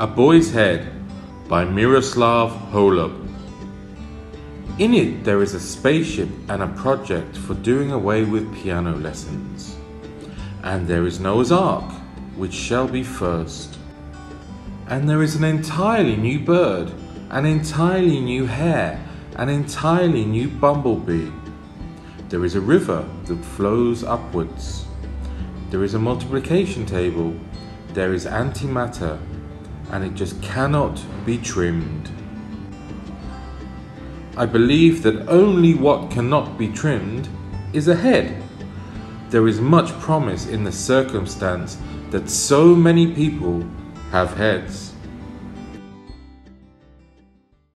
A Boy's Head by Miroslav Holub. In it, there is a spaceship and a project for doing away with piano lessons. And there is Noah's Ark, which shall be first. And there is an entirely new bird, an entirely new hare, an entirely new bumblebee. There is a river that flows upwards. There is a multiplication table. There is antimatter and it just cannot be trimmed. I believe that only what cannot be trimmed is a head. There is much promise in the circumstance that so many people have heads.